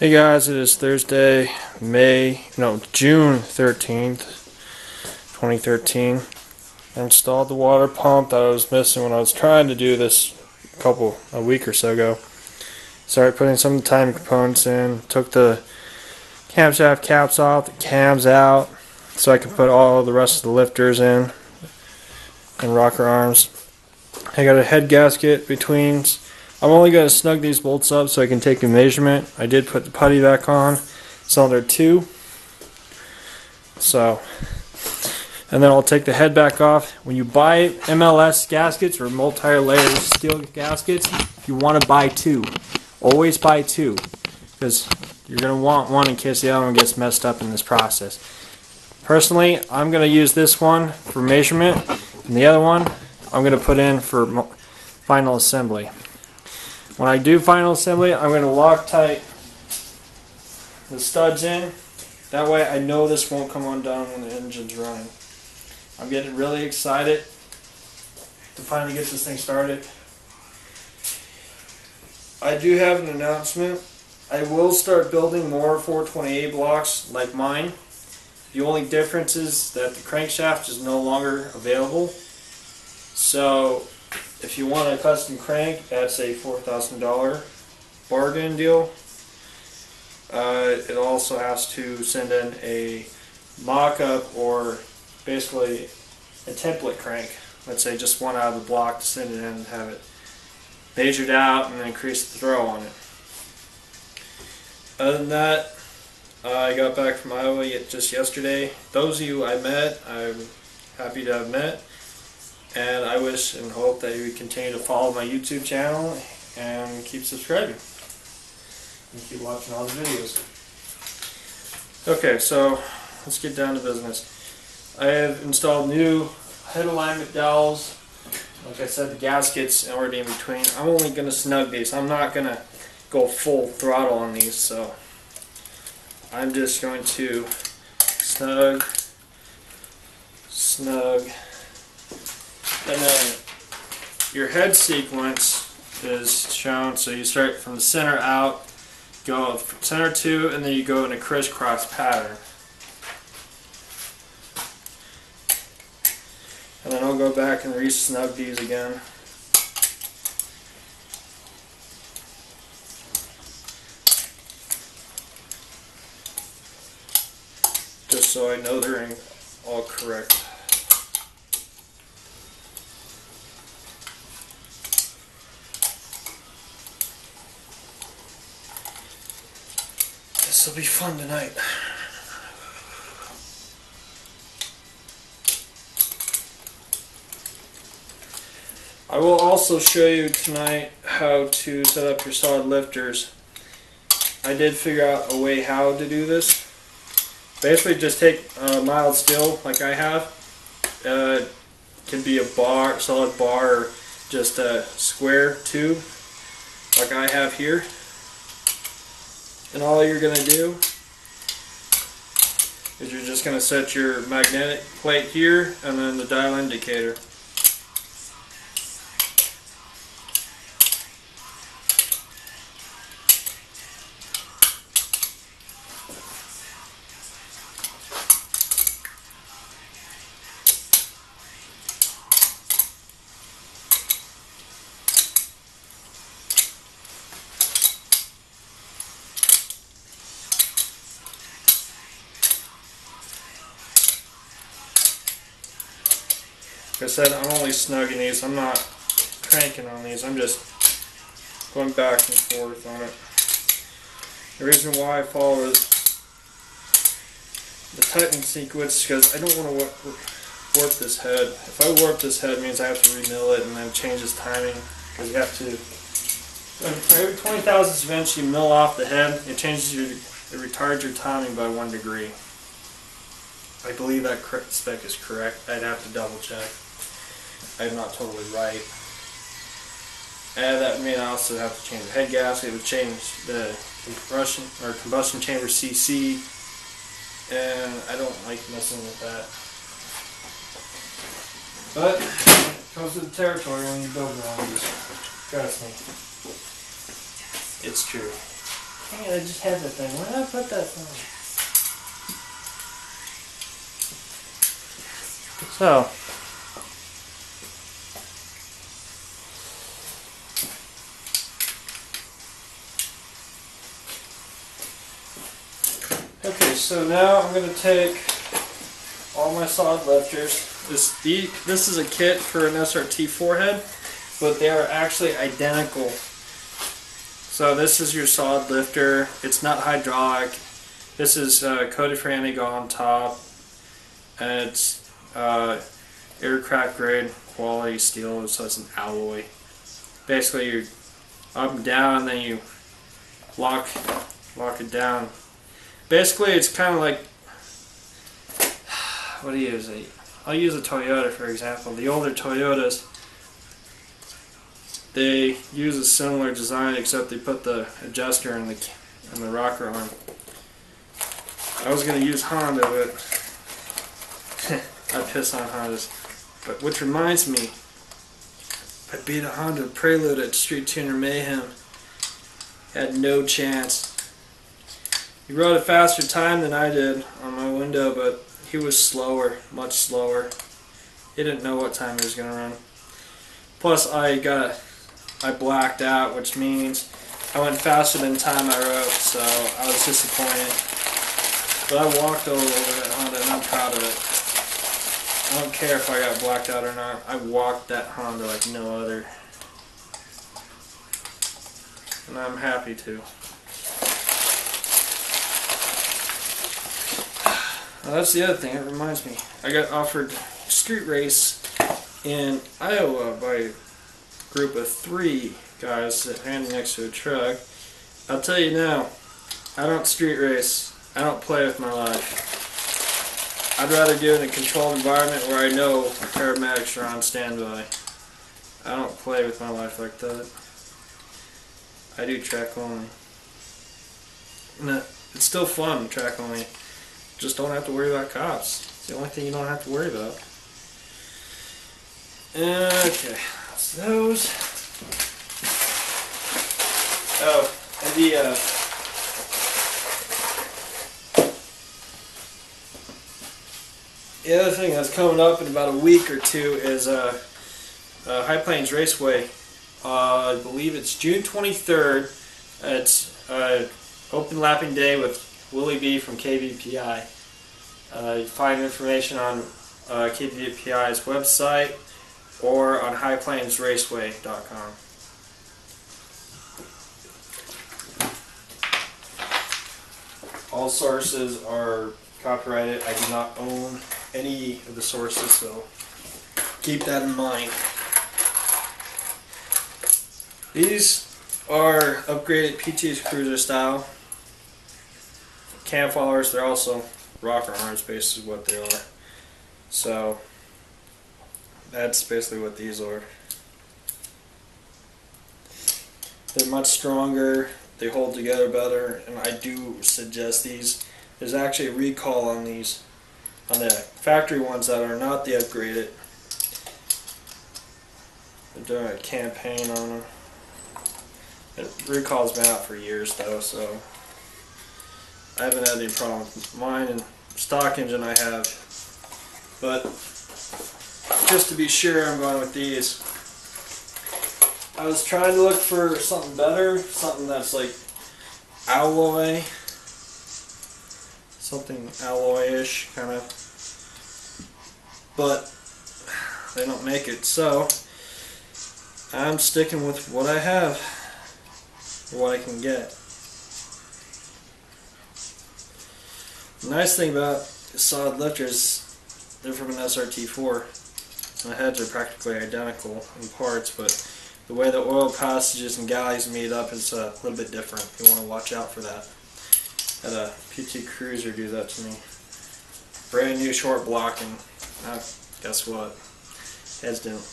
Hey guys, it is Thursday, May, no, June 13th, 2013. I installed the water pump that I was missing when I was trying to do this a couple, a week or so ago. Started putting some of the timing components in, took the camshaft caps off, the cams out, so I can put all the rest of the lifters in and rocker arms. I got a head gasket between I'm only going to snug these bolts up so I can take a measurement. I did put the putty back on, cylinder 2. So, and then I'll take the head back off. When you buy MLS gaskets or multi-layer steel gaskets, you want to buy two. Always buy two because you're going to want one in case the other one gets messed up in this process. Personally, I'm going to use this one for measurement and the other one I'm going to put in for final assembly. When I do final assembly, I'm going to Loctite the studs in. That way I know this won't come undone when the engine's running. I'm getting really excited to finally get this thing started. I do have an announcement. I will start building more 420a blocks like mine. The only difference is that the crankshaft is no longer available. So if you want a custom crank, that's a $4,000 bargain deal. Uh, it also has to send in a mock-up or basically a template crank. Let's say just one out of the block to send it in and have it measured out and increase the throw on it. Other than that, I got back from Iowa just yesterday. Those of you I met, I'm happy to have met. And I wish and hope that you continue to follow my YouTube channel and keep subscribing. And keep watching all the videos. Okay, so let's get down to business. I have installed new head alignment dowels. Like I said, the gaskets already in between. I'm only going to snug these. I'm not going to go full throttle on these, so I'm just going to snug, snug, and then your head sequence is shown, so you start from the center out, go from center two, and then you go in a crisscross pattern. And then I'll go back and re-snug these again. Just so I know they're all correct. Will be fun tonight. I will also show you tonight how to set up your solid lifters. I did figure out a way how to do this. Basically just take a mild steel like I have. Uh, can be a bar, solid bar, or just a square tube like I have here. And all you're going to do is you're just going to set your magnetic plate here and then the dial indicator. Like I said, I'm only snugging these. I'm not cranking on these. I'm just going back and forth on it. The reason why I follow the tightening sequence because I don't want to warp this head. If I warp this head, means I have to remill it and then change its timing because you have to. Every 20 thousandths of inch you mill off the head, it changes your, it retards your timing by one degree. I believe that spec is correct. I'd have to double check. I'm not totally right. And that means I also have to change the head gasket, it would change the compression or combustion chamber CC, and I don't like messing with that. But it comes with the territory when you build one of these. Trust me. It's true. Dang it, I just had that thing. Where did I put that thing? So. Okay, so now I'm going to take all my solid lifters. This, the, this is a kit for an SRT4 head, but they are actually identical. So this is your solid lifter. It's not hydraulic. This is uh, coated for anti on top, and it's uh, aircraft grade quality steel, so it's an alloy. Basically, you up and down, then you lock lock it down. Basically, it's kind of like what do you use? I'll use a Toyota for example. The older Toyotas, they use a similar design except they put the adjuster in the in the rocker arm. I was gonna use Honda, but I piss on Hondas. But which reminds me, I beat a Honda Prelude at Street Tuner Mayhem. Had no chance. He rode a faster time than I did on my window, but he was slower, much slower. He didn't know what time he was going to run. Plus, I got, I blacked out, which means I went faster than time I rode, so I was disappointed. But I walked over that Honda, and I'm proud of it. I don't care if I got blacked out or not. I walked that Honda like no other. And I'm happy to. Now that's the other thing, it reminds me. I got offered street race in Iowa by a group of three guys standing next to a truck. I'll tell you now, I don't street race. I don't play with my life. I'd rather do it in a controlled environment where I know the paramedics are on standby. I don't play with my life like that. I do track only. And uh, it's still fun, track only. Just don't have to worry about cops. It's the only thing you don't have to worry about. Okay, so those. Oh, and the uh, the other thing that's coming up in about a week or two is uh, uh, High Plains Raceway. Uh, I believe it's June 23rd. It's uh, open lapping day with Willie B from KBPI. Uh, you find information on uh, KBPI's website or on highplainsraceway.com. All sources are copyrighted. I do not own any of the sources, so keep that in mind. These are upgraded PT's Cruiser style cam followers. They're also rocker arms, basically what they are. So that's basically what these are. They're much stronger. They hold together better, and I do suggest these. There's actually a recall on these on the factory ones that are not the upgraded. They're doing a campaign on them. The recall's been out for years though, so I haven't had any problem with mine and stock engine I have. But just to be sure, I'm going with these. I was trying to look for something better, something that's like alloy, something alloy-ish kind of but they don't make it. So I'm sticking with what I have, what I can get. The nice thing about solid lifters, they're from an SRT4. The heads are practically identical in parts, but the way the oil passages and galleys meet up is a little bit different. You want to watch out for that. Had a PT Cruiser do that to me. Brand new short blocking. Uh, guess what? Heads didn't.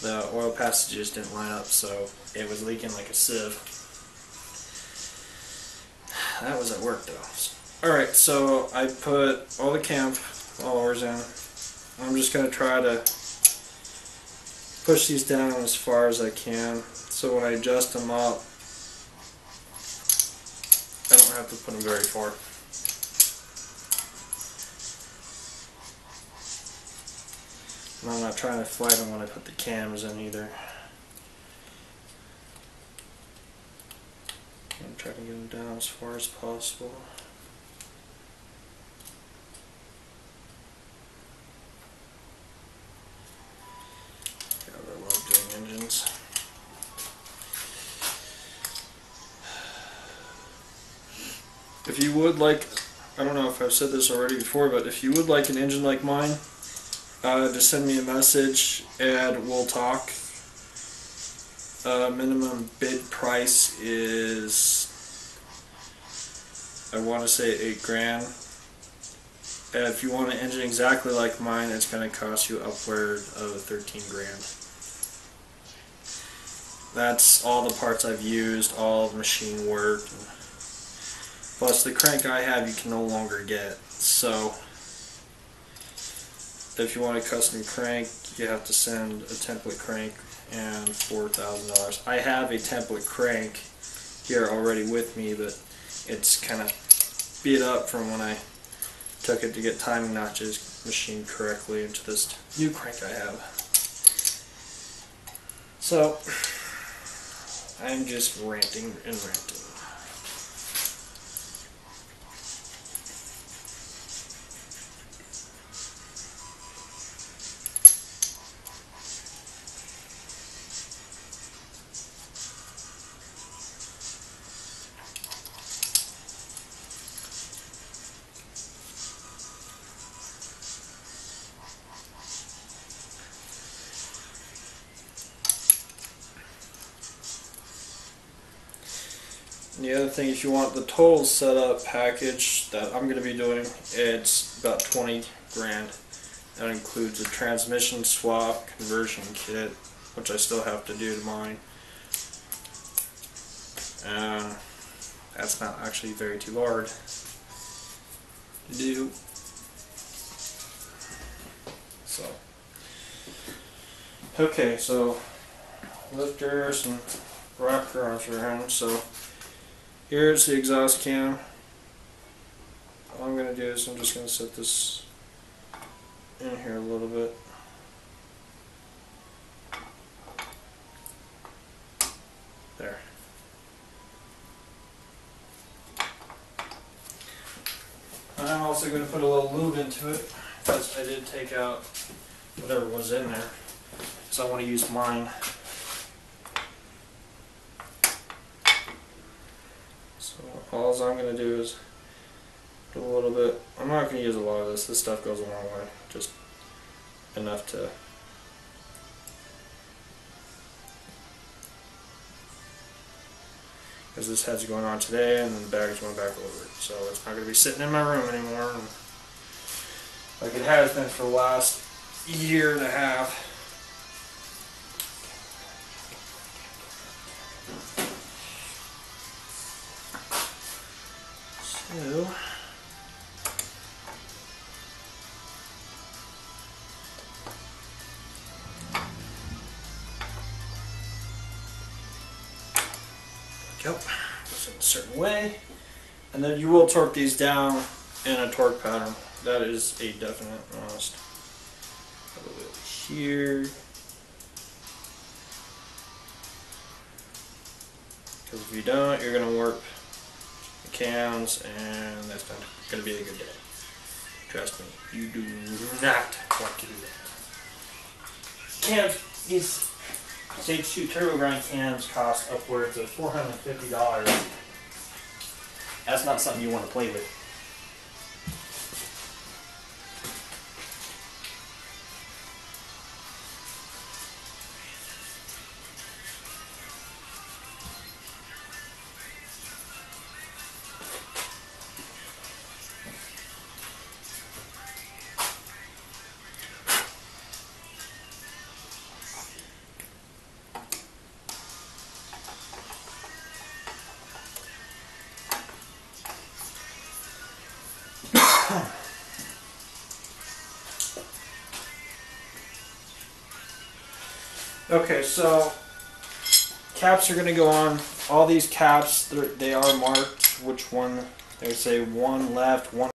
The oil passages didn't line up, so it was leaking like a sieve. That was at work though. Alright, so I put all the cam followers in. I'm just going to try to push these down as far as I can. So when I adjust them up, I don't have to put them very far. And I'm not trying to fight them when I put the cams in either. I'm trying to get them down as far as possible. God, I love doing engines. If you would like, I don't know if I've said this already before, but if you would like an engine like mine, uh, just send me a message and we'll talk. Uh, minimum bid price is, I want to say eight grand. And if you want an engine exactly like mine, it's going to cost you upward of 13 grand. That's all the parts I've used, all the machine work. Plus the crank I have you can no longer get. So if you want a custom crank, you have to send a template crank and $4,000. I have a template crank here already with me, but it's kind of beat up from when I took it to get timing notches machined correctly into this new crank I have. So, I'm just ranting and ranting. The other thing, if you want the total setup package that I'm going to be doing, it's about 20 grand. That includes a transmission swap, conversion kit, which I still have to do to mine. And that's not actually very too hard to do. So, okay, so lifters and rocker arms are in, so Here's the exhaust cam. All I'm going to do is I'm just going to set this in here a little bit. There. I'm also going to put a little lube into it because I did take out whatever was in there. So I want to use mine. All I'm going to do is put a little bit, I'm not going to use a lot of this, this stuff goes a long way, just enough to because this head's going on today and then the bag's going back over it. So it's not going to be sitting in my room anymore like it has been for the last year and a half. Goes in a certain way. And then you will torque these down in a torque pattern. That is a definite must. Here. Because if you don't, you're going to warp the cams, and that's not going to be a good day. Trust me, you do not want to do that. Cams, these Stage 2 turbo grind cams cost upwards of $450. That's not something you want to play with. Okay, so caps are going to go on. All these caps they're- marked. Which one? They say one left one